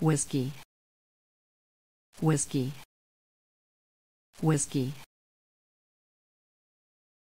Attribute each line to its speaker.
Speaker 1: whiskey. Whiskey. Whiskey.